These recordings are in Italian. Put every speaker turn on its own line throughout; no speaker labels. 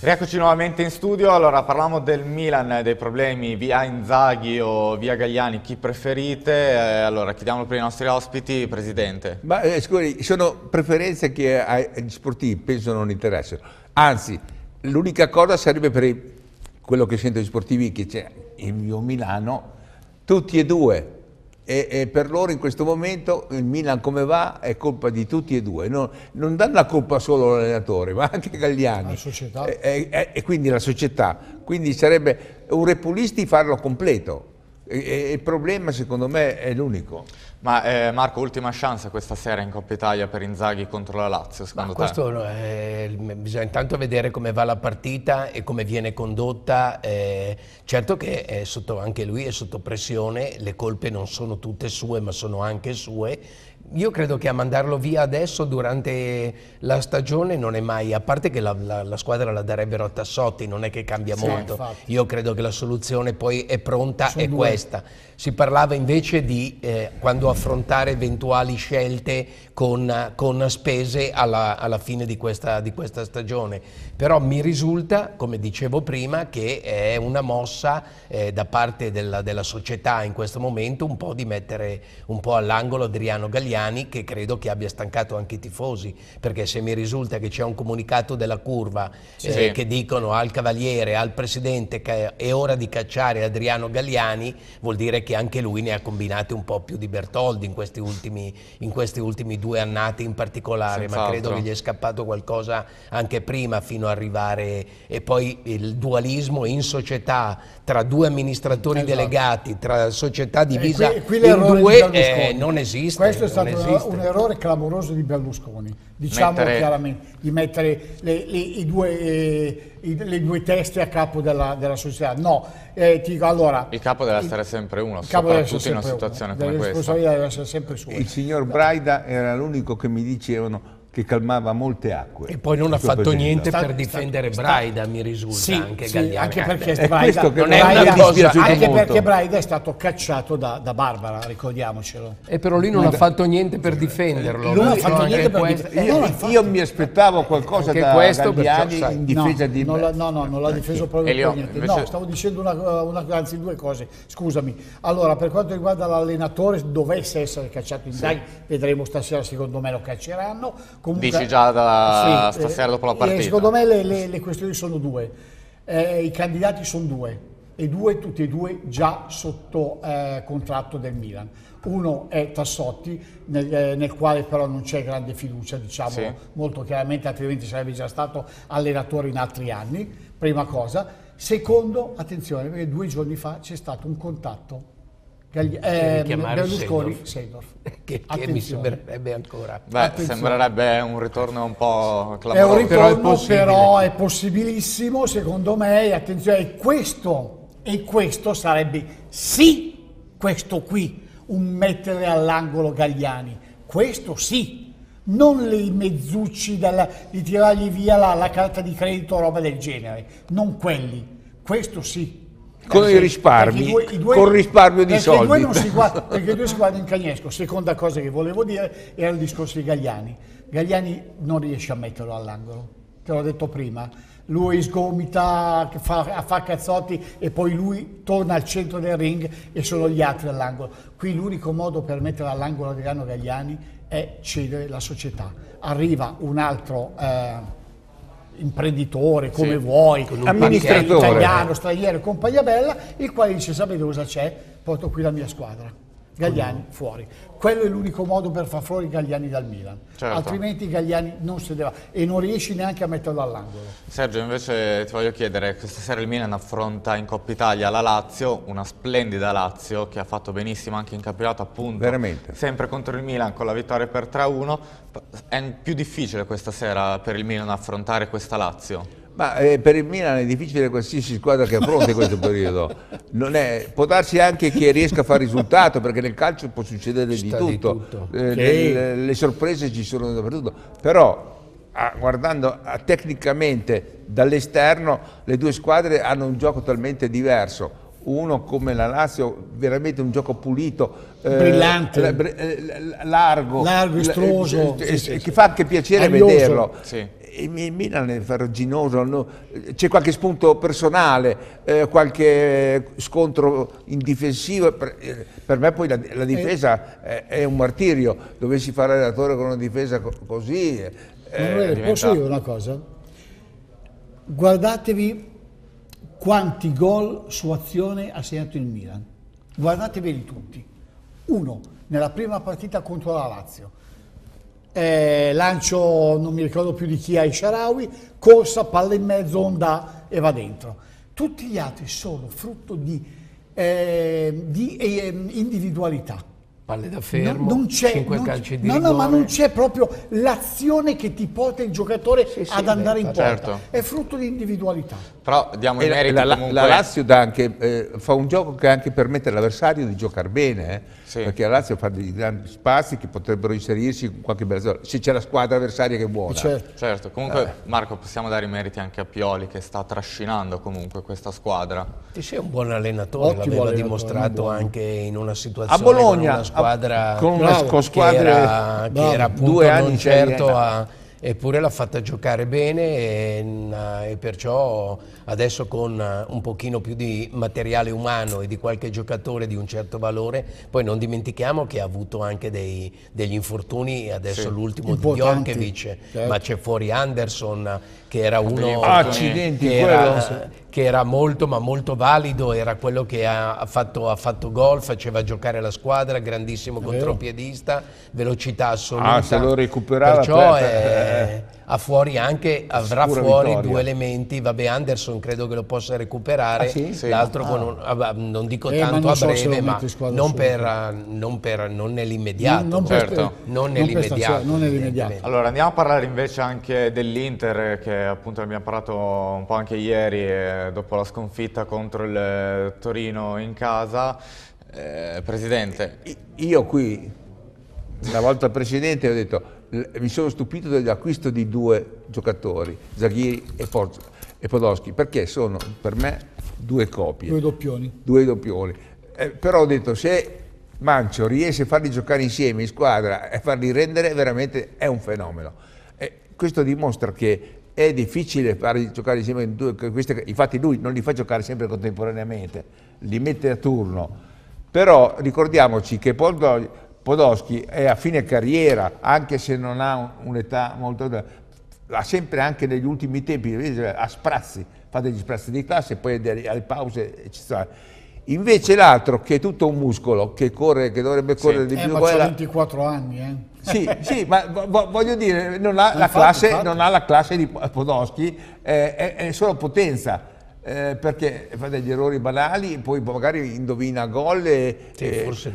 Rieccoci nuovamente in studio, allora parliamo del Milan, dei problemi via Inzaghi o via Gagliani, chi preferite? Eh, allora chiediamo per i nostri ospiti, Presidente.
Ma eh, scusi, sono preferenze che agli sportivi penso non interessano, anzi l'unica cosa sarebbe per quello che sento gli sportivi che c'è il mio Milano, tutti e due, e, e, per loro in questo momento il Milan come va è colpa di tutti e due, non, non danno la colpa solo all'allenatore ma anche Gagliani e, e, e, quindi la società, quindi sarebbe un repulisti farlo completo e, il problema secondo me è l'unico.
Ma eh, Marco, ultima chance questa sera in Coppa Italia per Inzaghi contro la Lazio, secondo
Ma te? Questo eh, bisogna intanto vedere come va la partita e come viene condotta. Eh, certo che sotto, anche lui è sotto pressione, le colpe non sono tutte sue ma sono anche sue io credo che a mandarlo via adesso durante la stagione non è mai, a parte che la, la, la squadra la darebbero a Tassotti, non è che cambia sì, molto. Infatti. Io credo che la soluzione poi è pronta, Sono è due. questa. Si parlava invece di eh, quando affrontare eventuali scelte con, con spese alla, alla, fine di questa, di questa, stagione. Però mi risulta, come dicevo prima, che è una mossa eh, da parte della, della, società in questo momento un po' di mettere un po' all'angolo Adriano Gagliani che credo che abbia stancato anche i tifosi, perché se mi risulta che c'è un comunicato della curva sì. eh, che dicono al Cavaliere, al Presidente che è ora di cacciare Adriano Gagliani, vuol dire che anche lui ne ha combinati un po' più di Bertoldi in questi ultimi, in questi ultimi due annate in particolare, Senza ma credo altro. che gli è scappato qualcosa anche prima fino ad arrivare e poi il dualismo in società tra due amministratori esatto. delegati, tra società divisa eh, qui, qui in due eh, non esiste.
Questo è stato esiste. un errore clamoroso di Berlusconi, diciamo mettere... chiaramente, di mettere le, le, i due, eh, i, le, due, teste a capo della, della società. No, eh, dico, allora,
il capo deve essere sempre uno, soprattutto in una situazione uno. come questa. La
responsabilità deve essere sempre sua.
Il signor Braida era l'unico che mi dicevano che calmava molte acque.
E poi non ha fatto niente sta, per difendere sta, Braida, mi risulta, sì, anche sì, Gagliani.
Anche perché, eh, Braida, non è Braida, cosa, anche perché Braida è stato cacciato da, da Barbara, ricordiamocelo.
E però lui non ha fatto niente per difenderlo.
Lui non ha fatto niente per difenderlo.
Io, io, mi aspettavo qualcosa da questo, Gagliani perciò, in difesa
no,
di...
Non la, no, no, non l'ha difeso proprio Elio, per niente. No, stavo dicendo una, una, anzi due cose, scusami. Allora, per quanto riguarda l'allenatore, dovesse essere cacciato in sì. vedremo stasera, secondo me lo cacceranno.
Comunque, Dici già da sì, stasera dopo la partita.
secondo me le, le, le, questioni sono due, eh, i candidati sono due e due, tutti e due già sotto eh, contratto del Milan. Uno è Tassotti, nel, eh, nel quale però non c'è grande fiducia, diciamo sì. molto chiaramente, altrimenti sarebbe già stato allenatore in altri anni, prima cosa. Secondo, attenzione, perché due giorni fa c'è stato un contatto
Gagli- eh, Berlusconi Seedorf. Che, che mi sembrerebbe ancora.
Beh, Attenzione. sembrerebbe un ritorno un po' clamoroso.
È un ritorno, però è, però è possibilissimo, secondo me. Attenzione, e questo, e questo sarebbe sì, questo qui, un mettere all'angolo Gagliani. Questo sì, non le mezzucci della, di tirargli via la, la carta di credito o roba del genere, non quelli. Questo sì
con i risparmi, due, i due, con risparmio di soldi.
Due non si guarda, perché i due si guardano in cagnesco. Seconda cosa che volevo dire era il discorso di Gagliani. Gagliani non riesce a metterlo all'angolo, te l'ho detto prima. Lui sgomita, fa, fa cazzotti e poi lui torna al centro del ring e sono gli altri all'angolo. Qui l'unico modo per mettere all'angolo Adriano Gagliani è cedere la società. Arriva un altro... Eh, imprenditore, come sì, vuoi, amministratore italiano, straniero, compagnia bella, il quale dice sapete cosa c'è? Porto qui la mia squadra. Gagliani fuori. Quello è l'unico modo per far fuori Gagliani dal Milan, certo. altrimenti Gagliani non si deve e non riesci neanche a metterlo all'angolo.
Sergio, invece ti voglio chiedere, questa sera il Milan affronta in Coppa Italia la Lazio, una splendida Lazio che ha fatto benissimo anche in campionato appunto,
Veramente.
sempre contro il Milan con la vittoria per 3-1. È più difficile questa sera per il Milan affrontare questa Lazio?
Ma eh, per il Milan è difficile qualsiasi squadra che affronti questo periodo. È, può darsi anche che riesca a fare risultato, perché nel calcio può succedere di tutto. Di tutto. Eh, okay. le, le, sorprese ci sono dappertutto. Però a, guardando a, tecnicamente dall'esterno, le due squadre hanno un gioco talmente diverso uno come la Lazio, veramente un gioco pulito,
eh, brillante,
eh, largo,
largo estroso,
eh, sì, sì, che fa anche piaciere Arioso. vederlo. Il Milan è farraginoso, no? c'è qualche spunto personale, eh, qualche scontro in difensivo, per, eh, per me poi la, la difesa è, è, un martirio, dovessi fare allenatore con una difesa co così... Eh,
Manuele, diventa... posso dire una cosa? Guardatevi quanti gol su azione ha segnato il Milan, guardateveli tutti. Uno, nella prima partita contro la Lazio, eh, lancio, non mi ricordo più di chi, ai Sharawi, corsa, palla in mezzo, onda e va dentro. Tutti gli altri sono frutto di, eh, di eh, individualità.
Palle da fermo, non, non 5 calci di no, rigore.
No, ma non c'è proprio l'azione che ti porta il giocatore sì, sì, ad andare in porta. Certo. È frutto di individualità.
Però diamo i meriti
la,
la, comunque...
la Lazio anche, eh, fa un gioco che anche permette all'avversario di giocare bene, eh? sì. perché la Lazio fa dei grandi spazi che potrebbero inserirsi in qualche bella se c'è la squadra avversaria che vuole.
Certo. certo. comunque eh. Marco possiamo dare i meriti anche a Pioli che sta trascinando comunque questa squadra.
Ti sei un buon allenatore, l'aveva dimostrato anche in una situazione
a Bologna,
squadra,
con una con squadre
che era, che era appunto due anni non certo a, eppure l'ha fatta giocare bene e, e, perciò adesso con un pochino più di materiale umano e di qualche giocatore di un certo valore, poi non dimentichiamo che ha avuto anche dei, degli infortuni, adesso sì. l'ultimo di Djorkevic, certo. ma c'è fuori Anderson che era uno
Accidenti,
che, era, che, era, molto ma molto valido, era quello che ha fatto, ha fatto gol, faceva giocare la squadra, grandissimo contropiedista, velocità assoluta.
Ah, se lo recuperava.
Perciò è, ha fuori anche, avrà fuori vittoria. due elementi, vabbè Anderson credo che lo possa recuperare, ah, sì? sì. l'altro ah. non, non, dico eh, tanto non a so breve, ma non, per, non, per, non nell'immediato. Non,
certo.
non nell'immediato.
Nell
allora andiamo a parlare invece anche dell'Inter, che appunto abbiamo parlato un po' anche ieri, eh, dopo la sconfitta contro il Torino in casa. Eh, Presidente.
Io qui, una volta precedente, ho detto mi sono stupito dell'acquisto di due giocatori, Zaghiri e, e Podolski, perché sono per me due copie.
Due doppioni.
Due doppioni. Eh, però ho detto, se Mancio riesce a farli giocare insieme in squadra e farli rendere, veramente è un fenomeno. Eh, questo dimostra che è difficile farli giocare insieme in due, queste, infatti lui non li fa giocare sempre contemporaneamente, li mette a turno. Però ricordiamoci che Podolski Podoschi è a fine carriera, anche se non ha un'età molto... ha sempre anche negli ultimi tempi, a sprazzi, fa degli sprazzi di classe, poi alle pause ci sta. Invece l'altro, che è tutto un muscolo, che corre, che dovrebbe correre
sì.
di
eh,
più...
Ma c'ha 24 anni, eh?
Sì, sì, ma voglio dire, non ha, la, classe, non ha la classe, di Podoschi, eh, è, è solo potenza eh, perché fa degli errori banali, poi magari indovina gol. E,
sì,
e,
forse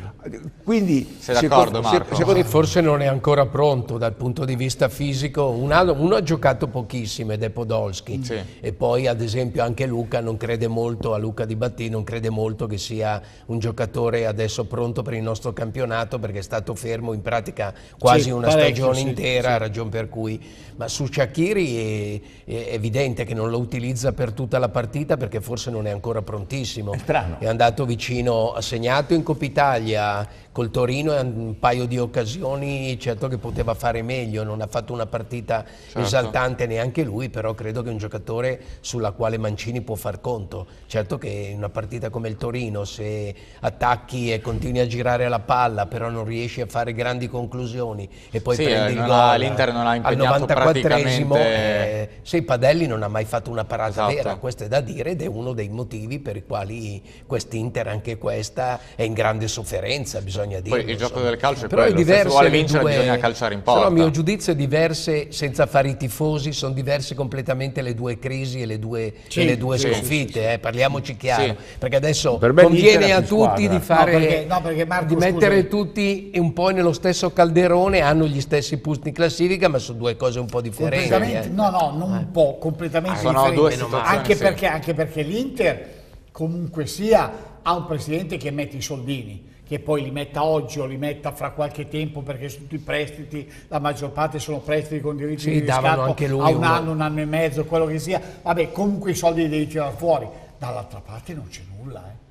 Quindi, sei d'accordo Marco?
Secondo, forse non è ancora pronto dal punto di vista fisico. Uno, uno ha giocato pochissimo ed è Podolski sì. e poi ad esempio anche Luca non crede molto, a Luca Di Batti non crede molto che sia un giocatore adesso pronto per il nostro campionato perché è stato fermo in pratica quasi sì, una stagione intera, ragion per cui ma su Shakiri è, è, evidente che non lo utilizza per tutta la partita perché forse non è ancora prontissimo.
È strano.
È andato vicino, ha segnato in Coppa Italia, col Torino un paio di occasioni, certo che poteva fare meglio, non ha fatto una partita certo. esaltante neanche lui, però credo che è un giocatore sulla quale Mancini può far conto. Certo che in una partita come il Torino, se attacchi e continui a girare la palla, però non riesci a fare grandi conclusioni e poi sì, prendi il gol.
L'Inter non ha impegnato al 94esimo, eh,
sì, Padelli non ha mai fatto una parata esatto. vera, questo è da dire ed è uno dei motivi per i quali quest'Inter, anche questa, è in grande sofferenza, bisogna dirlo.
Poi il gioco del calcio è Però quello, se si vuole vincere due, bisogna calciare in porta.
Però a mio giudizio è diverse, senza fare i tifosi, sono diverse completamente le due crisi e le due, sì, e le due sì, sconfitte, sì, eh, parliamoci chiaro, perché adesso conviene a tutti di, fare, no, perché, no, perché Marco, di mettere scusi. tutti un po' nello stesso calderone, hanno gli stessi punti in classifica, ma sono due cose un po' differenti.
Eh. No, no, non un po', completamente ah, differenti. Anche, perché, anche perché l'Inter comunque sia ha un presidente che mette i soldini che poi li metta oggi o li metta fra qualche tempo perché sono tutti prestiti, la maggior parte sono prestiti con diritti sì, di riscatto anche lui, a un anno, un anno e mezzo, quello che sia, vabbè comunque i soldi li devi tirare fuori, dall'altra parte non c'è nulla. Eh.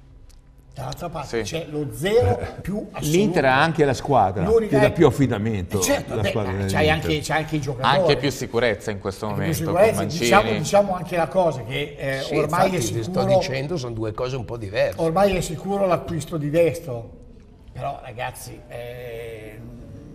Dall'altra parte
Sì.
c'è lo zero più assoluto.
L'Inter ha anche la squadra
L'unica
che dà più affidamento.
Eh certo,
la
beh, c'hai anche, c'hai anche i giocatori.
Anche più sicurezza in questo
Anche più
momento.
Diciamo, diciamo anche la cosa che eh,
Sì,
ormai è
ti sto
sicuro
dicendo, sono due cose un po' diverse.
ormai è sicuro l'acquisto di destro. Però ragazzi, eh,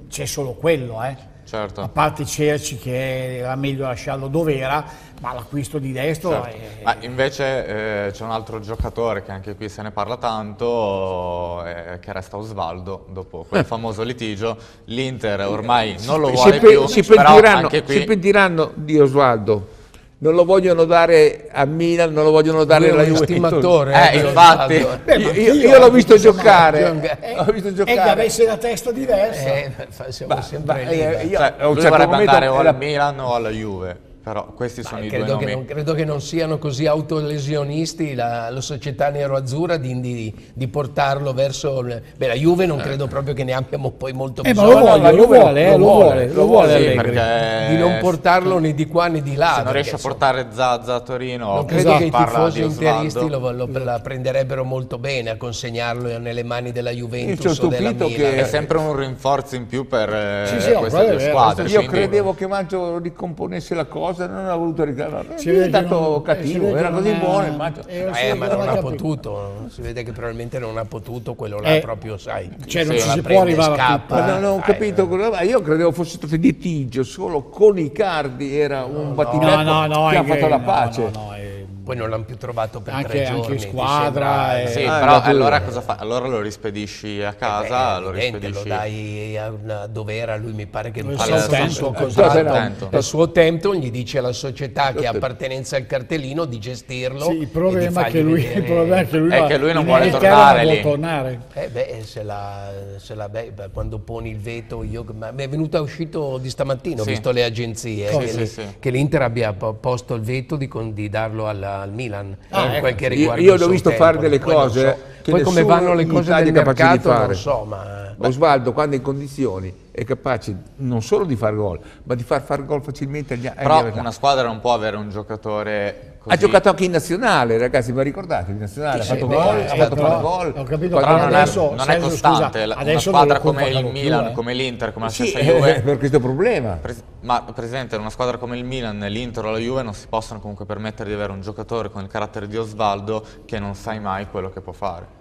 c'è solo quello, eh.
Certo.
A parte Cerci che era meglio lasciarlo dove era, ma l'acquisto di destro
Certo.
è...
Ma invece eh, c'è un altro giocatore che anche qui se ne parla tanto, eh, che resta Osvaldo dopo quel famoso litigio. L'Inter ormai non lo
si,
vuole
pe-
più,
si pentiranno,
anche qui
si pentiranno di Osvaldo. Non lo vogliono dare a Milan, non lo vogliono dare alla
è un
Juventus.
estimatore.
Eh,
dello
infatti.
Io,
anch'io,
io l'ho visto giocare,
eh,
l'ho visto
E che
giocare.
avesse la testa diversa.
Eh,
Ma-
sempre
ma,
lì.
eh, io-
cioè,
a un certo
vorrebbe
momento
andare o
era-
al Milan o alla Juve, però questi sono i due
Credo che,
nomi.
non, credo che non siano così autolesionisti la, la società nero-azzurra di, di- di portarlo verso... Beh, la Juve non credo proprio che ne abbiamo poi molto
Eh, ma
bisogno.
lo
no,
voglio,
la
lo
Juve
vuole, eh,
lo
lo
vuole,
vuole,
lo
vuole
Sì, perché
di non portarlo né di qua né di là.
se non riesce a portare Zazza a Torino,
Non credo che i tifosi interisti lo, lo- la prenderebbero molto bene a consegnarlo nelle mani della Juventus
sono
o della
stupito
Milan.
che-
È sempre un rinforzo in più per eh,
Sì, sì, no,
queste due squadre.
Io credevo che Maggio ricomponesse la cosa, non ha voluto ricordare.
Si
è
che
diventato
non- eh,
cattivo, era così
ha-
buono il Maggio.
eh,
Eh, ma non
non
ha potuto, si vede che probabilmente non ha potuto, quello là
Eh,
proprio, sai.
cioè, non ci si può
prende,
arrivare a
scappa.
Ma non ho capito cosa ma Io credevo fosse stato litigio, solo con i cardi era un
No, no, no,
che
è
ha fatto la
no,
pace.
Poi non l'hanno più trovato per
Anche-
tre
anche in
giorni.
squadra,
sembra-
eh.
Sì,
Ah,
però allora cosa fa? Allora lo rispedisci a casa,
Eh,
lo
evidente,
rispedisci...
lo dai a una- dove era lui mi pare che non
Al
sia
Southampton.
il suo
Al
contratto al suo Tempton gli dice alla società che ha appartenenza al cartellino di gestirlo
Sì, il
e di
problema, è
fargli
che lui,
vedere-
il problema è che lui,
È
va-
che lui non
in
vuole tornare
non
lì.
tornare.
Eh beh, se la, se la- beh, beh, quando poni il veto, io, ma mi è venuto uscito di stamattina, ho
Sì.
visto le agenzie,
Sì,
che, l'Inter abbia po- posto il veto di, con- di darlo al, al Milan,
Ah,
in
ecco.
quel che
Io-
riguarda
io
il
l'ho visto fare delle cose che
Poi come vanno le cose del mercato non so, ma...
Osvaldo, quando è in condizioni, è capace non solo di fare gol, ma di far fare gol facilmente agli, agli
Però una squadra non può avere un giocatore così...
Ha giocato anche in nazionale, ragazzi, ma ricordate? In nazionale
Sì,
ha fatto
sì,
gol, ha fatto
però-
fare gol.
ho capito,
Però non,
adesso,
è, non è costante.
scusa,
una squadra come il
comprano più,
Milan,
eh.
come l'Inter, come la
Sì,
stessa Juve...
per questo problema.
Ma Presidente, una squadra come il Milan, l'Inter o la Juve non si possono comunque permettere di avere un giocatore con il carattere di Osvaldo che non sai mai quello che può fare.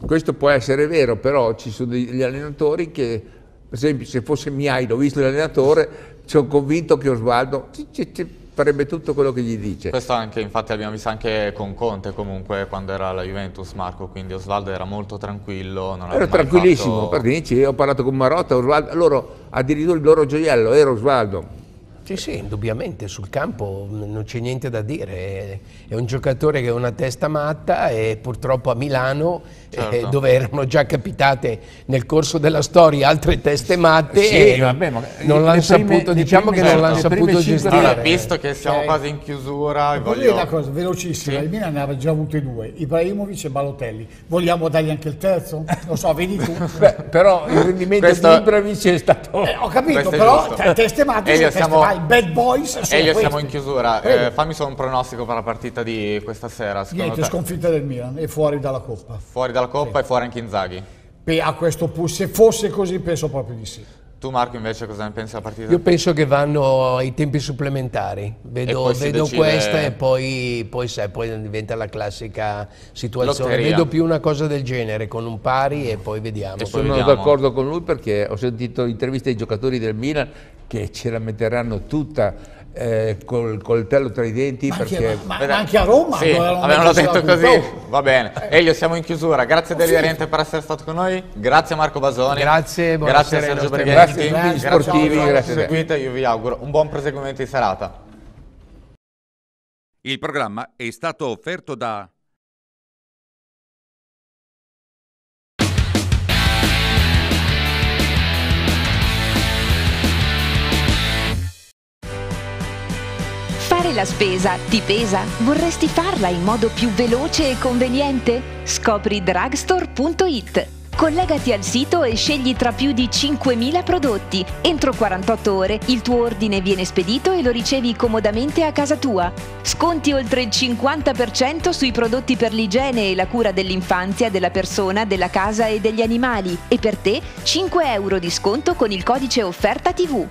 Questo può essere vero, però ci sono degli allenatori che, per esempio, se fosse Miailo, visto l'allenatore, sono convinto che Osvaldo ci- ci- ci farebbe tutto quello che gli dice.
Questo anche, infatti abbiamo visto anche con Conte comunque quando era alla Juventus Marco, quindi Osvaldo era molto tranquillo.
Era tranquillissimo,
fatto-
perché dice, ho parlato con Marotta, Osvaldo, loro addirittura il loro gioiello era Osvaldo.
Sì, sì, indubbiamente sul campo non c'è niente da dire, è un giocatore che ha una testa matta e purtroppo a Milano,
Certo.
eh, dove erano già capitate nel corso della storia altre teste matte,
Sì,
e
vabbè, ma
non l'hanno saputo, diciamo
prime-
che non l'hanno saputo gestire.
Allora, visto che siamo
Ok.
quasi in chiusura,
Voglio dire una cosa velocissima,
Sì.
il Milan ne aveva già avute due, Ibrahimovic e Balotelli. Vogliamo dargli anche il terzo? Lo so, vedi tu.
Beh, però il rendimento
Questo-
di Ibrahimovic è stato...
Eh, ho capito, però teste matte teste
siamo-
mai, bad boys sono
Elio, siamo in chiusura. Eh, fammi solo un pronostico per la partita di questa sera.
Niente,
te,
sconfitta del Milan e fuori dalla Coppa.
fuori dalla Coppa e fuori anche Inzaghi.
Pe- a questo punto, se fosse così, penso proprio di sì.
Tu Marco invece cosa ne pensi della partita?
Io penso che vanno ai tempi supplementari,
E
vedo,
si
vedo
decide-
questa e poi, poi, sai, poi diventa la classica situazione.
Lotteria.
Vedo più una cosa del genere, con un pari e poi vediamo.
E poi
Sono d'accordo con lui perché ho sentito interviste ai giocatori del Milan che ce la metteranno tutta eh, col coltello tra i denti
Ma anche,
perché...
ma-
Vede-
ma anche a Roma
Sì, avevano detto così.
Tau.
Va bene. Elio, siamo in chiusura. Grazie Dario Ariente per essere stato con noi. Grazie Marco Basoni.
Grazie,
Grazie
buonasera
a
ai
Sergio
amici. Grazie,
Grazie
sportivi,
a tutti
grazie te.
seguite. Io vi auguro un buon proseguimento di serata.
Il programma è stato offerto da
Fare la spesa ti pesa? Vorresti farla in modo più veloce e conveniente? Scopri drugstore.it. Collegati al sito e scegli tra più di 5.000 prodotti. Entro 48 ore il tuo ordine viene spedito e lo ricevi comodamente a casa tua. Sconti oltre il 50% sui prodotti per l'igiene e la cura dell'infanzia, della persona, della casa e degli animali. E per te 5 euro di sconto con il codice offerta TV.